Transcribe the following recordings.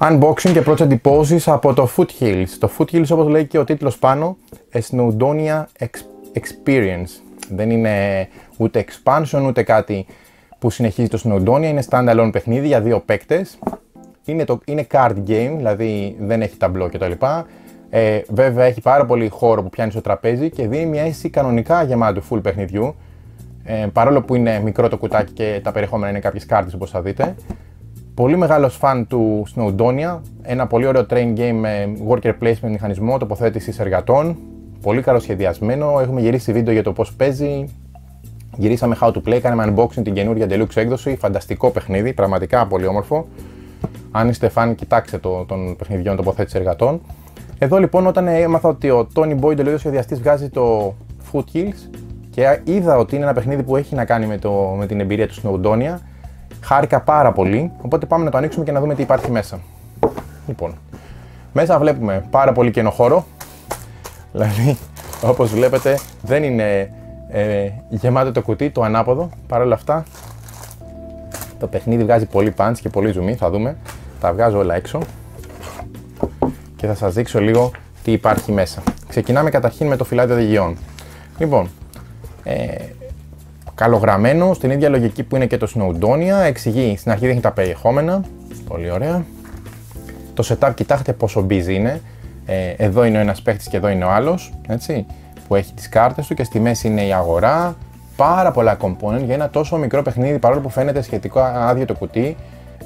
Unboxing και πρώτες εντυπώσεις από το Foothills. Το Foothills όπως λέει και ο τίτλος πάνω, A Snowdonia Experience. Δεν είναι ούτε expansion ούτε κάτι που συνεχίζει το Snowdonia, είναι standalone παιχνίδι για δύο παίκτες. Είναι, το, είναι card game, δηλαδή δεν έχει ταμπλό κτλ. Ε, βέβαια έχει πάρα πολύ χώρο που πιάνει στο τραπέζι και δίνει μια αίσθηση κανονικά γεμάτου full παιχνιδιού. Ε, παρόλο που είναι μικρό το κουτάκι και τα περιεχόμενα είναι κάποιες κάρτες όπως θα δείτε. Πολύ μεγάλος φαν του Snowdonia, ένα πολύ ωραίο train game με worker placement μηχανισμό, τοποθέτησης εργατών, πολύ καλό σχεδιασμένο, έχουμε γυρίσει βίντεο για το πώς παίζει, γυρίσαμε how to play, κάναμε unboxing την καινούργια deluxe έκδοση, φανταστικό παιχνίδι, πραγματικά πολύ όμορφο. Αν είστε φαν, κοιτάξτε το, των παιχνιδιών τοποθέτησης εργατών. Εδώ λοιπόν όταν έμαθα ότι ο Tony Boyd, ο ίδιος σχεδιαστής, βγάζει το Foothills και είδα ότι είναι ένα παιχνίδι που έχει να κάνει με, το, με την εμπειρία του Snowdonia, Χάρηκα πάρα πολύ, οπότε πάμε να το ανοίξουμε και να δούμε τι υπάρχει μέσα. Λοιπόν, μέσα βλέπουμε πάρα πολύ καινό χώρο. Δηλαδή, όπως βλέπετε, δεν είναι ε, γεμάτο το κουτί, το ανάποδο. Παρ' όλα αυτά, το παιχνίδι βγάζει πολύ punch και πολύ ζουμί, θα δούμε. Τα βγάζω όλα έξω και θα σας δείξω λίγο τι υπάρχει μέσα. Ξεκινάμε καταρχήν με το φυλάδιο οδηγιών. Λοιπόν, ε, καλογραμμένο, στην ίδια λογική που είναι και το Snowdonia, εξηγεί, στην αρχή δείχνει τα περιεχόμενα, πολύ ωραία. Το setup, κοιτάξτε πόσο busy είναι, ε, εδώ είναι ο ένας παίχτης και εδώ είναι ο άλλος, έτσι, που έχει τις κάρτες του και στη μέση είναι η αγορά, πάρα πολλά component για ένα τόσο μικρό παιχνίδι, παρόλο που φαίνεται σχετικό άδειο το κουτί,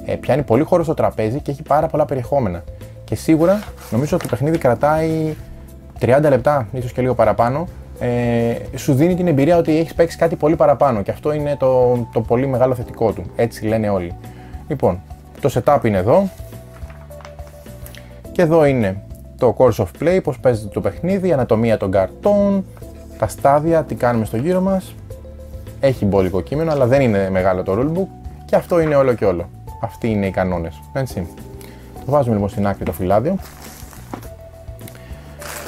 ε, πιάνει πολύ χώρο στο τραπέζι και έχει πάρα πολλά περιεχόμενα. Και σίγουρα νομίζω ότι το παιχνίδι κρατάει 30 λεπτά, ίσως και λίγο παραπάνω, ε, σου δίνει την εμπειρία ότι έχεις παίξει κάτι πολύ παραπάνω και αυτό είναι το, το πολύ μεγάλο θετικό του. Έτσι λένε όλοι. Λοιπόν, το setup είναι εδώ και εδώ είναι το course of play, πώς παίζεται το παιχνίδι, η ανατομία των καρτών, τα στάδια, τι κάνουμε στο γύρο μας. Έχει μπόλικο κείμενο, αλλά δεν είναι μεγάλο το rulebook και αυτό είναι όλο και όλο. Αυτοί είναι οι κανόνες, έτσι. Το βάζουμε λοιπόν στην άκρη το φυλάδιο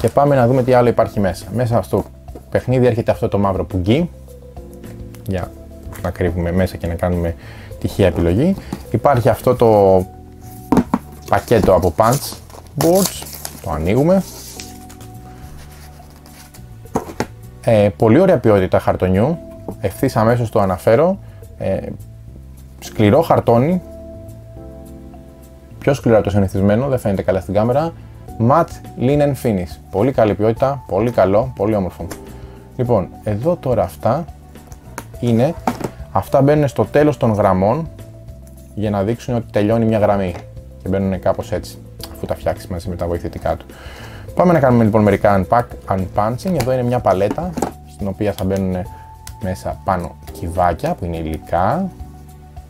και πάμε να δούμε τι άλλο υπάρχει μέσα. Μέσα στο παιχνίδι έρχεται αυτό το μαύρο πουγγί για να κρύβουμε μέσα και να κάνουμε τυχαία επιλογή. Υπάρχει αυτό το πακέτο από punch boards, το ανοίγουμε. Ε, πολύ ωραία ποιότητα χαρτονιού, ευθύς αμέσως το αναφέρω. Ε, σκληρό χαρτόνι, πιο σκληρό από το συνηθισμένο, δεν φαίνεται καλά στην κάμερα. Matte Linen Finish, πολύ καλή ποιότητα, πολύ καλό, πολύ όμορφο. Λοιπόν, εδώ τώρα αυτά είναι, αυτά μπαίνουν στο τέλος των γραμμών για να δείξουν ότι τελειώνει μια γραμμή και μπαίνουν κάπως έτσι, αφού τα φτιάξεις μαζί με τα βοηθητικά του. Πάμε να κάνουμε λοιπόν μερικά unpack, unpunching. Εδώ είναι μια παλέτα στην οποία θα μπαίνουν μέσα πάνω κυβάκια που είναι υλικά.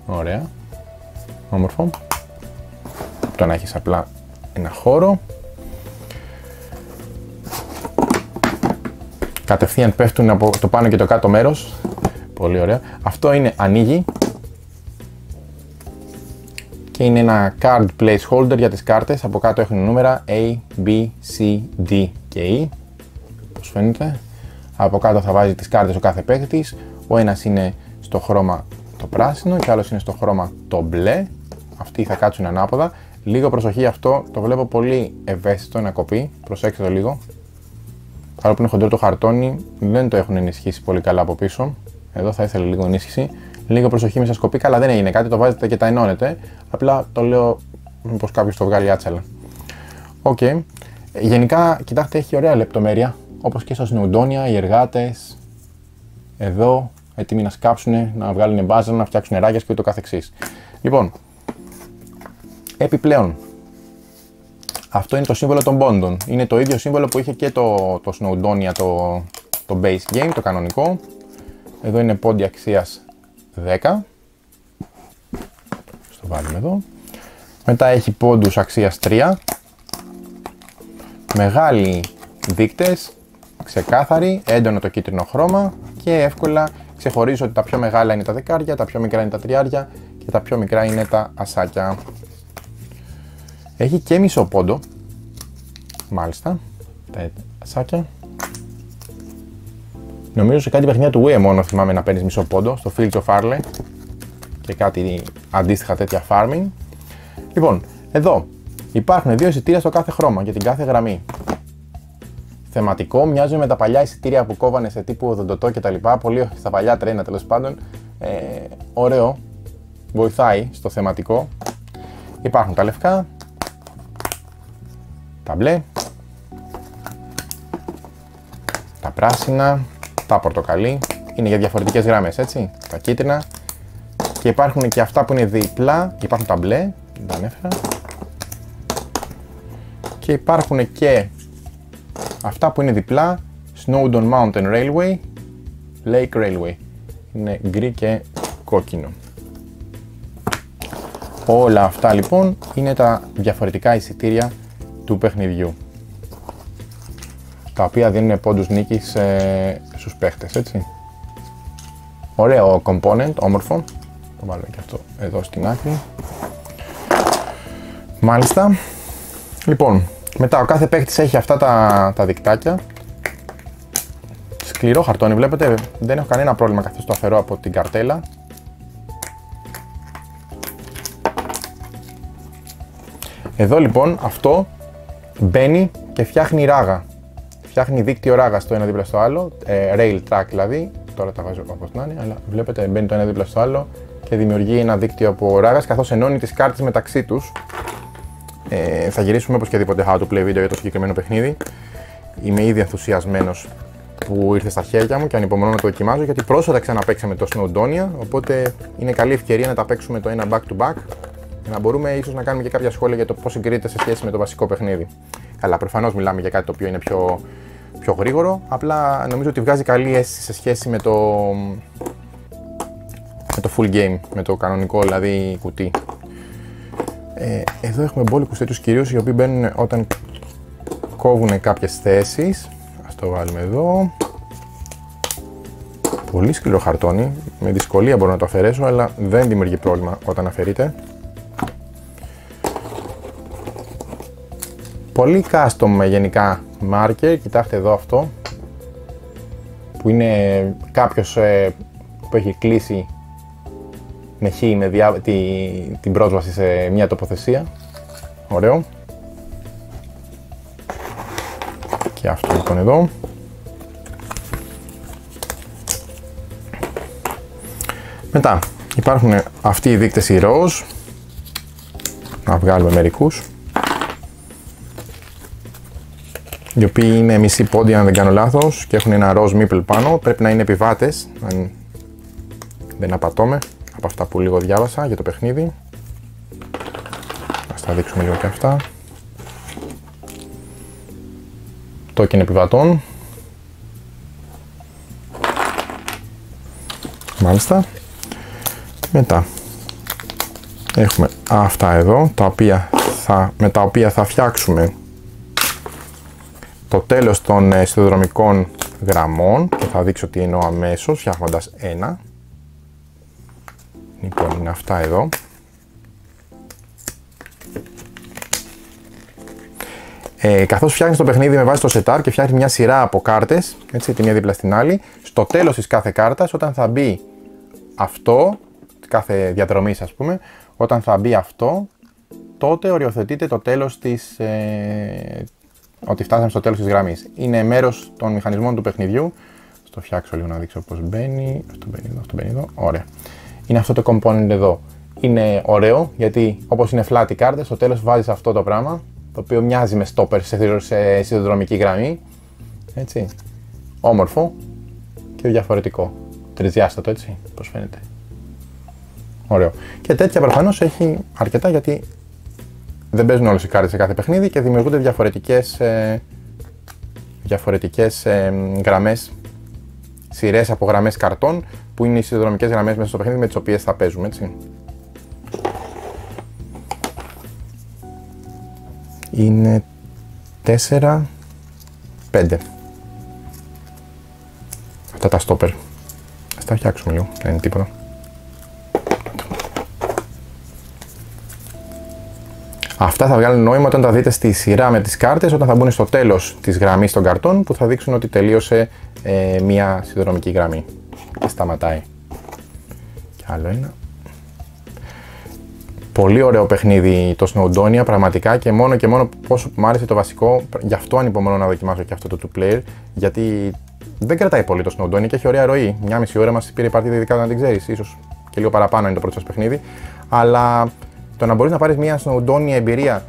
Ωραία. Όμορφο. Το να έχεις απλά ένα χώρο. Κατευθείαν πέφτουν από το πάνω και το κάτω μέρος. Πολύ ωραία. Αυτό είναι ανοίγει και είναι ένα card placeholder για τις κάρτες. Από κάτω έχουν νούμερα A, B, C, D και E. Πώς φαίνεται. Από κάτω θα βάζει τις κάρτες ο κάθε παίκτης. Ο ένας είναι στο χρώμα το πράσινο και άλλος είναι στο χρώμα το μπλε. Αυτοί θα κάτσουν ανάποδα. Λίγο προσοχή αυτό, το βλέπω πολύ ευαίσθητο να κοπεί. Προσέξτε το λίγο. Παρόλο που είναι χοντρό το χαρτόνι, δεν το έχουν ενισχύσει πολύ καλά από πίσω. Εδώ θα ήθελε λίγο ενίσχυση. Λίγο προσοχή με σκοπή, αλλά δεν έγινε κάτι, το βάζετε και τα ενώνετε. Απλά το λέω μήπως κάποιος το βγάλει άτσαλα. OK. Okay. Γενικά, κοιτάξτε, έχει ωραία λεπτομέρεια. Όπως και στα Snowdonia, οι εργάτες. Εδώ, έτοιμοι να σκάψουν, να βγάλουν μπάζα, να φτιάξουν ράγια και ούτω καθεξής. Λοιπόν, επιπλέον, αυτό είναι το σύμβολο των πόντων. Είναι το ίδιο σύμβολο που είχε και το, το Snowdonia, το, το base game, το κανονικό. Εδώ είναι πόντι αξίας 10. Στο βάλουμε εδώ. Μετά έχει πόντους αξίας 3. Μεγάλοι δείκτες, ξεκάθαροι, έντονο το κίτρινο χρώμα και εύκολα ξεχωρίζω ότι τα πιο μεγάλα είναι τα δεκάρια, τα πιο μικρά είναι τα τριάρια και τα πιο μικρά είναι τα ασάκια. Έχει και μισό πόντο. Μάλιστα. Τα ασάκια. Νομίζω σε κάτι παιχνίδια του Wii μόνο θυμάμαι να παίρνεις μισό πόντο. Στο Fields of Arle. Και κάτι αντίστοιχα τέτοια farming. Λοιπόν, εδώ Υπάρχουν δύο εισιτήρια στο κάθε χρώμα για την κάθε γραμμή. Θεματικό, μοιάζουν με τα παλιά εισιτήρια που κόβανε σε τύπου οδοντοτό κτλ. Πολύ στα παλιά τρένα τέλος πάντων. Ε, ωραίο, βοηθάει στο θεματικό. Υπάρχουν τα λευκά, τα μπλε, τα πράσινα, τα πορτοκαλί. Είναι για διαφορετικές γραμμές, έτσι. Τα κίτρινα. Και υπάρχουν και αυτά που είναι διπλά. Υπάρχουν τα μπλε, δεν τα ανέφερα. Και υπάρχουν και αυτά που είναι διπλά. Snowdon Mountain Railway, Lake Railway. Είναι γκρι και κόκκινο. Όλα αυτά λοιπόν είναι τα διαφορετικά εισιτήρια του παιχνιδιού τα οποία δίνουν πόντους νίκης ε, στους παίχτες, έτσι. Ωραίο component, όμορφο. Το βάλουμε και αυτό εδώ στην άκρη. Μάλιστα. Λοιπόν, μετά ο κάθε παίχτης έχει αυτά τα, τα δικτάκια. Σκληρό χαρτόνι, βλέπετε, δεν έχω κανένα πρόβλημα καθώς το αφαιρώ από την καρτέλα. Εδώ λοιπόν αυτό μπαίνει και φτιάχνει ράγα. Φτιάχνει δίκτυο ράγας το ένα δίπλα στο άλλο, ε, rail track δηλαδή. Τώρα τα βάζω όπως να είναι, αλλά βλέπετε μπαίνει το ένα δίπλα στο άλλο και δημιουργεί ένα δίκτυο από ράγας καθώς ενώνει τις κάρτες μεταξύ τους. Ε, θα γυρίσουμε οπωσδήποτε how to play video για το συγκεκριμένο παιχνίδι. Είμαι ήδη ενθουσιασμένος που ήρθε στα χέρια μου και ανυπομονώ να το δοκιμάζω γιατί πρόσφατα ξαναπαίξαμε το Snowdonia. Οπότε είναι καλή ευκαιρία να τα παίξουμε το ένα back to back για να μπορούμε ίσως να κάνουμε και κάποια σχόλια για το πώς συγκρίνεται σε σχέση με το βασικό παιχνίδι. Καλά, προφανώς μιλάμε για κάτι το οποίο είναι πιο, πιο γρήγορο. Απλά νομίζω ότι βγάζει καλή αίσθηση σε σχέση με το, με το full game, με το κανονικό δηλαδή κουτί. Ε, εδώ έχουμε μπόλικους τέτοιους κυρίως οι οποίοι μπαίνουν όταν κόβουν κάποιες θέσεις. Ας το βάλουμε εδώ. Πολύ σκληρό χαρτόνι, με δυσκολία μπορώ να το αφαιρέσω, αλλά δεν δημιουργεί πρόβλημα όταν αφαιρείται. Πολύ custom γενικά marker, κοιτάξτε εδώ αυτό που είναι κάποιος ε, που έχει κλείσει με χ με διά, τη, την πρόσβαση σε μια τοποθεσία. Ωραίο. Και αυτό λοιπόν εδώ. Μετά υπάρχουν αυτοί οι δείκτες οι ροζ. Να βγάλουμε μερικούς. Οι οποίοι είναι μισή πόντια αν δεν κάνω λάθος και έχουν ένα ροζ μίπλ πάνω. Πρέπει να είναι επιβάτες, αν δεν απατώμε από αυτά που λίγο διάβασα για το παιχνίδι. Ας τα δείξουμε λίγο και αυτά. Token επιβατών. Μάλιστα. Μετά έχουμε αυτά εδώ, τα οποία θα, με τα οποία θα φτιάξουμε το τέλος των ε, σιδηροδρομικών γραμμών και θα δείξω τι εννοώ αμέσως φτιάχνοντας ένα. Λοιπόν, είναι αυτά εδώ. Ε, καθώς φτιάχνεις το παιχνίδι με βάση το setup και φτιάχνεις μια σειρά από κάρτες, έτσι, τη μία δίπλα στην άλλη, στο τέλος της κάθε κάρτας, όταν θα μπει αυτό, κάθε διαδρομής ας πούμε, όταν θα μπει αυτό, τότε οριοθετείται το τέλος της, ε, ότι φτάσαμε στο τέλος της γραμμής. Είναι μέρος των μηχανισμών του παιχνιδιού. Στο φτιάξω λίγο να δείξω πώς μπαίνει. Αυτό μπαίνει εδώ, αυτό μπαίνει εδώ. Ωραία. Είναι αυτό το component εδώ. Είναι ωραίο γιατί όπως είναι flat οι κάρτες, στο τέλος βάζεις αυτό το πράγμα το οποίο μοιάζει με stopper σε, σε σιδηροδρομική γραμμή. Έτσι. Όμορφο και διαφορετικό. Τριδιάστατο έτσι, πώς φαίνεται. Ωραίο. Και τέτοια προφανώς έχει αρκετά γιατί δεν παίζουν όλες οι κάρτες σε κάθε παιχνίδι και δημιουργούνται διαφορετικές, ε, διαφορετικές ε, γραμμές, σειρές από γραμμές καρτών που είναι οι συνδρομικές γραμμές μέσα στο παιχνίδι με τις οποίες θα παίζουμε, έτσι. Είναι 4, 5. Αυτά τα stopper. Ας τα φτιάξουμε λίγο, δεν είναι τίποτα. Αυτά θα βγάλουν νόημα όταν τα δείτε στη σειρά με τις κάρτες, όταν θα μπουν στο τέλος της γραμμής των καρτών που θα δείξουν ότι τελείωσε ε, μια συνδρομική γραμμή και σταματάει. Και άλλο ένα. Πολύ ωραίο παιχνίδι το Snowdonia, πραγματικά και μόνο και μόνο πόσο μου άρεσε το βασικό. Γι' αυτό ανυπομονώ να δοκιμάσω και αυτό το 2 player, γιατί δεν κρατάει πολύ το Snowdonia και έχει ωραία ροή. Μια μισή ώρα μας πήρε η παρτίδα, ειδικά να την ξέρεις, ίσως και λίγο παραπάνω είναι το πρώτο σας παιχνίδι. Αλλά το να μπορείς να πάρεις μια Snowdonia εμπειρία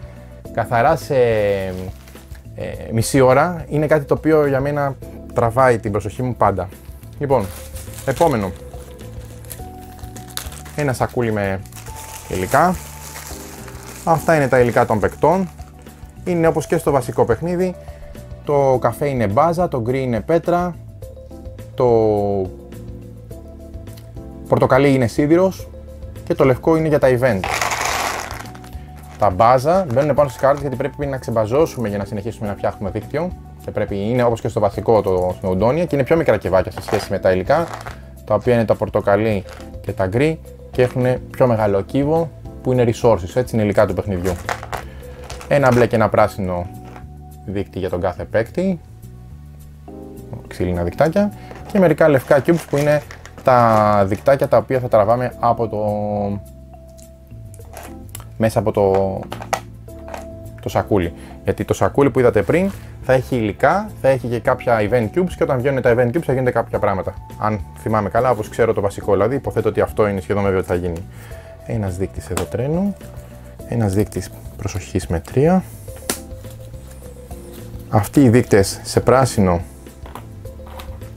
καθαρά σε ε, μισή ώρα είναι κάτι το οποίο για μένα τραβάει την προσοχή μου πάντα. Λοιπόν, επόμενο. Ένα σακούλι με υλικά. Αυτά είναι τα υλικά των παικτών. Είναι όπως και στο βασικό παιχνίδι. Το καφέ είναι μπάζα, το γκρι είναι πέτρα, το πορτοκαλί είναι σίδηρος και το λευκό είναι για τα event. Τα μπάζα μπαίνουν πάνω στις κάρτες γιατί πρέπει να ξεμπαζώσουμε για να συνεχίσουμε να φτιάχνουμε δίκτυο και πρέπει, είναι όπως και στο βασικό το Snowdonia και είναι πιο μικρά κεβάκια σε σχέση με τα υλικά τα οποία είναι τα πορτοκαλί και τα γκρι και έχουν πιο μεγάλο κύβο που είναι resources, έτσι είναι υλικά του παιχνιδιού. Ένα μπλε και ένα πράσινο δίκτυ για τον κάθε παίκτη, ξύλινα δικτάκια και μερικά λευκά cubes που είναι τα δικτάκια τα οποία θα τραβάμε από το... μέσα από το, το σακούλι. Γιατί το σακούλι που είδατε πριν θα έχει υλικά, θα έχει και κάποια event cubes και όταν βγαίνουν τα event cubes θα γίνονται κάποια πράγματα. Αν θυμάμαι καλά, όπως ξέρω το βασικό δηλαδή, υποθέτω ότι αυτό είναι σχεδόν βέβαιο ότι θα γίνει. Ένας δείκτης εδώ τρένου, ένας δείκτης προσοχής με 3. Αυτοί οι δείκτες σε πράσινο,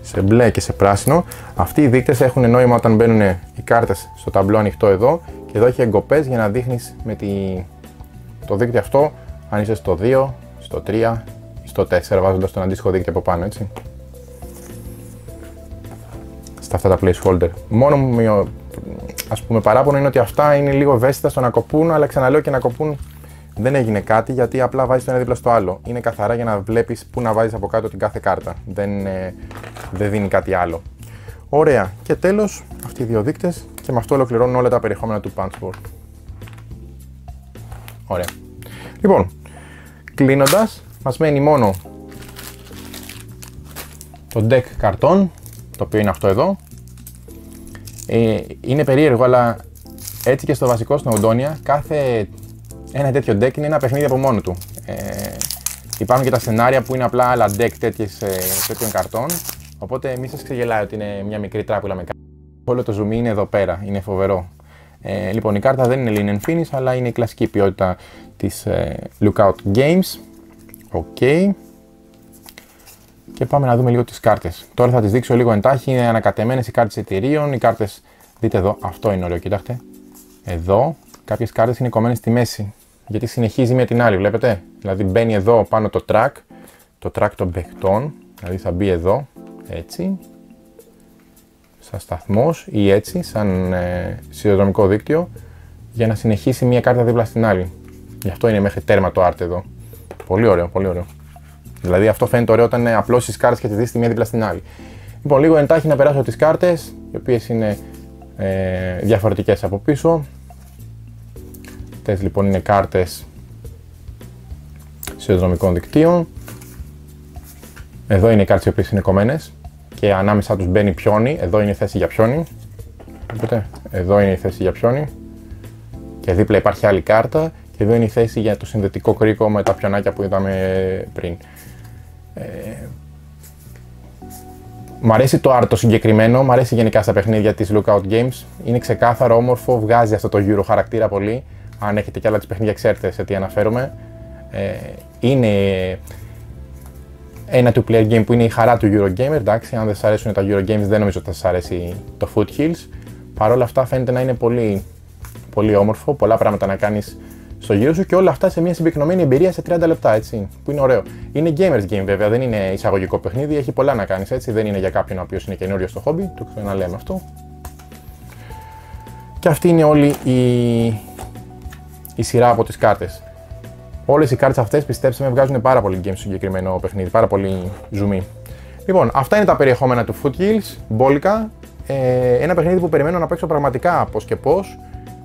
σε μπλε και σε πράσινο, αυτοί οι δείκτες έχουν νόημα όταν μπαίνουν οι κάρτες στο ταμπλό ανοιχτό εδώ και εδώ έχει εγκοπές για να δείχνεις με τη... το δείκτη αυτό αν είσαι στο 2, στο 3 στο 4 βάζοντας τον αντίστοιχο δείκτη από πάνω, έτσι. Στα αυτά τα placeholder. Μόνο μου ας πούμε παράπονο είναι ότι αυτά είναι λίγο ευαίσθητα στο να κοπούν, αλλά ξαναλέω και να κοπούν δεν έγινε κάτι γιατί απλά βάζεις το ένα δίπλα στο άλλο. Είναι καθαρά για να βλέπεις πού να βάζεις από κάτω την κάθε κάρτα. Δεν, ε, δεν δίνει κάτι άλλο. Ωραία. Και τέλος, αυτοί οι δύο δείκτες και με αυτό ολοκληρώνουν όλα τα περιεχόμενα του Punchboard. Ωραία. Λοιπόν, κλείνοντας, μας μένει μόνο το deck καρτών, το οποίο είναι αυτό εδώ. Ε, είναι περίεργο, αλλά έτσι και στο βασικό Snowdonia, κάθε ένα τέτοιο deck είναι ένα παιχνίδι από μόνο του. Ε, υπάρχουν και τα σενάρια που είναι απλά άλλα deck τέτοιες, ε, τέτοιων καρτών, οπότε μη σας ξεγελάει ότι είναι μια μικρή τράπουλα με κάρτα. Όλο το zoom είναι εδώ πέρα, είναι φοβερό. Ε, λοιπόν, η κάρτα δεν είναι Lean Finish, αλλά είναι η κλασική ποιότητα της ε, Lookout Games. Οκ. Και πάμε να δούμε λίγο τις κάρτες. Τώρα θα τις δείξω λίγο εν τάχει. Είναι ανακατεμένες οι κάρτες εταιρείων. Οι κάρτες, δείτε εδώ, αυτό είναι ωραίο, κοιτάξτε. Εδώ, κάποιες κάρτες είναι κομμένες στη μέση. Γιατί συνεχίζει με την άλλη, βλέπετε; Δηλαδή μπαίνει εδώ πάνω το track, το track των παιχτών. Δηλαδή θα μπει εδώ, έτσι. Σαν σταθμός ή έτσι, σαν ε, σιδηροδρομικό δίκτυο. Για να συνεχίσει μία κάρτα δίπλα στην άλλη. Γι' αυτό είναι μέχρι τέρμα το art εδώ. Πολύ ωραίο, πολύ ωραίο. Δηλαδή αυτό φαίνεται ωραίο όταν απλώσεις τις κάρτες και τις δεις τη μία δίπλα στην άλλη. Λοιπόν, λίγο εντάχει να περάσω τις κάρτες, οι οποίες είναι ε, διαφορετικές από πίσω. Αυτές λοιπόν είναι κάρτες σιδηροδρομικών δικτύων. Εδώ είναι οι κάρτες οι οποίες είναι κομμένες και ανάμεσα τους μπαίνει πιόνι. Εδώ είναι η θέση για πιόνι. Βλέπετε, εδώ είναι η θέση για πιόνι. Και δίπλα υπάρχει άλλη κάρτα και εδώ είναι η θέση για το συνδετικό κρίκο με τα πιονάκια που είδαμε πριν. Ε, μ' αρέσει το art το συγκεκριμένο, μ' αρέσει γενικά στα παιχνίδια της Lookout Games. Είναι ξεκάθαρο, όμορφο, βγάζει αυτό το Euro χαρακτήρα πολύ. Αν έχετε κι άλλα τις παιχνίδια ξέρετε σε τι αναφέρομαι. Ε, είναι ένα του player game που είναι η χαρά του Eurogamer, εντάξει, αν δεν σας αρέσουν τα Eurogames δεν νομίζω ότι θα σας αρέσει το Foothills. Παρ' όλα αυτά φαίνεται να είναι πολύ, πολύ όμορφο, πολλά πράγματα να κάνεις στο γύρο σου και όλα αυτά σε μια συμπυκνωμένη εμπειρία σε 30 λεπτά, έτσι. Που είναι ωραίο. Είναι gamers game βέβαια, δεν είναι εισαγωγικό παιχνίδι, έχει πολλά να κάνεις έτσι. Δεν είναι για κάποιον ο οποίος είναι καινούριος στο χόμπι, το ξαναλέμε αυτό. Και αυτή είναι όλη η, η σειρά από τις κάρτες. Όλες οι κάρτε αυτές πιστέψτε με βγάζουν πάρα πολύ game στο συγκεκριμένο παιχνίδι, πάρα πολύ ζουμί. Λοιπόν, αυτά είναι τα περιεχόμενα του Foothills, μπόλικα. Ε, ένα παιχνίδι που περιμένω να παίξω πραγματικά πώς και πώς.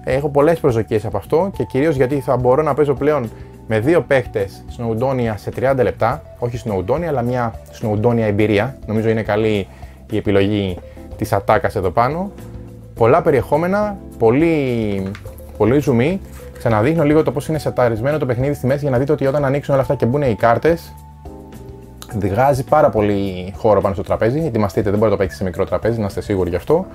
Έχω πολλές προσδοκίες από αυτό και κυρίως γιατί θα μπορώ να παίζω πλέον με δύο παίχτες Snowdonia σε 30 λεπτά. Όχι Snowdonia, αλλά μια Snowdonia εμπειρία. Νομίζω είναι καλή η επιλογή της ατάκας εδώ πάνω. Πολλά περιεχόμενα, πολύ, Πολύ ζουμί. Ξαναδείχνω λίγο το πώς είναι σεταρισμένο το παιχνίδι στη μέση για να δείτε ότι όταν ανοίξουν όλα αυτά και μπουν οι κάρτες, βγάζει πάρα πολύ χώρο πάνω στο τραπέζι. Ετοιμαστείτε, δεν μπορείτε να το παίξετε σε μικρό τραπέζι, να είστε σίγουροι γι' αυτό.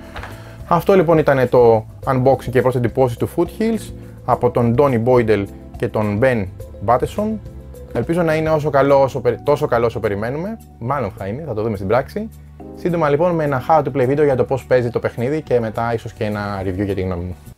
Αυτό λοιπόν ήταν το unboxing και πρώτη εντυπώση του Foothills από τον Donny Boydell και τον Ben Bateson. Ελπίζω να είναι όσο καλό, όσο, τόσο καλό όσο περιμένουμε. Μάλλον θα είναι, θα το δούμε στην πράξη. Σύντομα λοιπόν με ένα how to play βίντεο για το πώς παίζει το παιχνίδι και μετά ίσως και ένα review για τη γνώμη μου.